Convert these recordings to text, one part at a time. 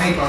paper.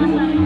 Thank you.